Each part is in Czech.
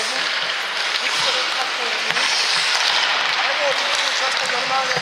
Evo, vidimo čak normalne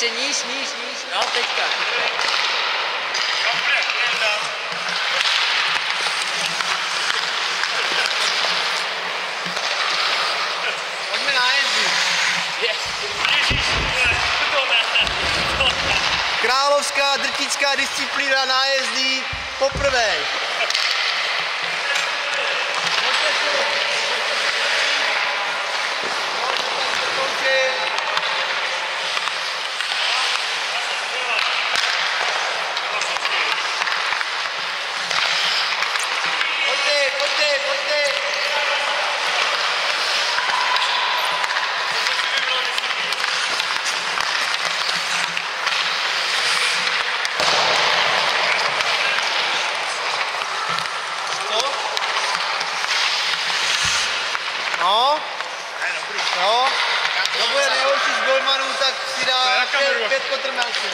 Ještě níž, níž, níž. No, teďka. Pojďme na jezdy. Královská drtická disciplína nájezdí poprvé. Dá pět, pět kotrmelců.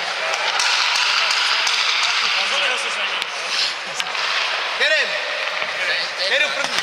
Jedem, jedu první.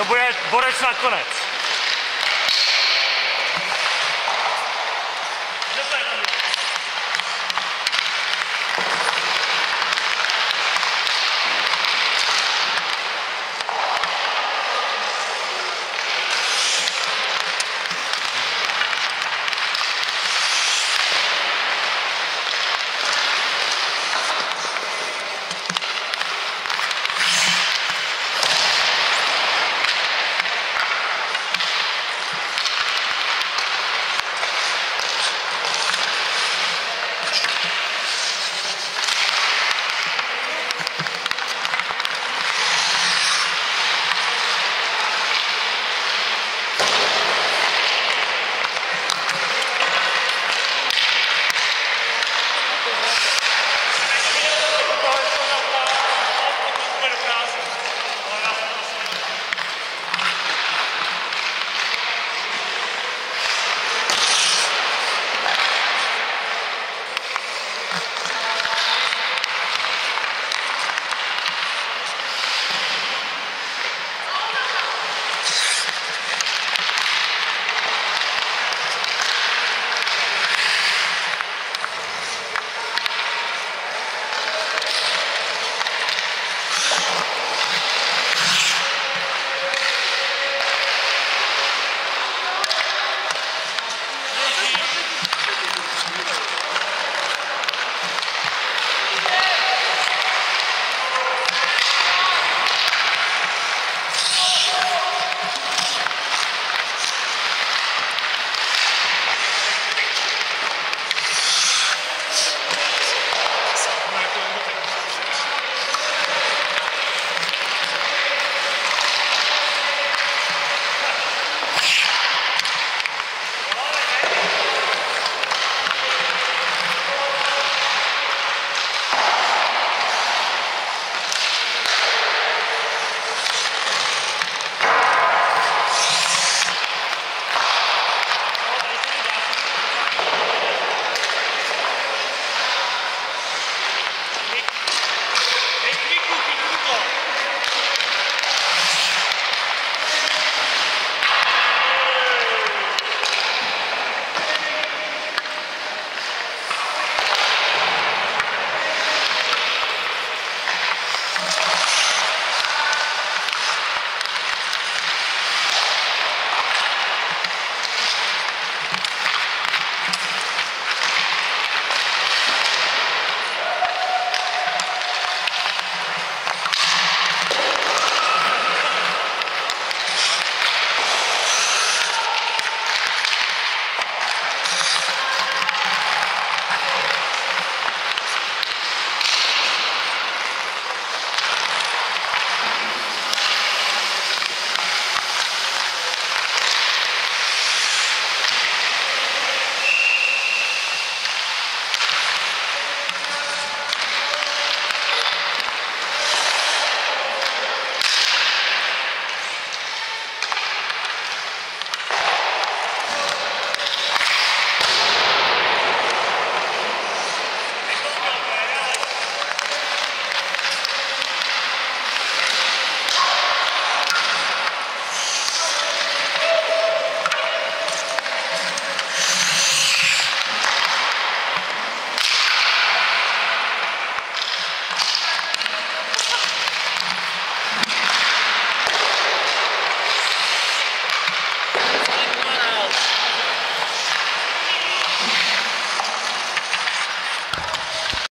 To bude borec nakonec. Kde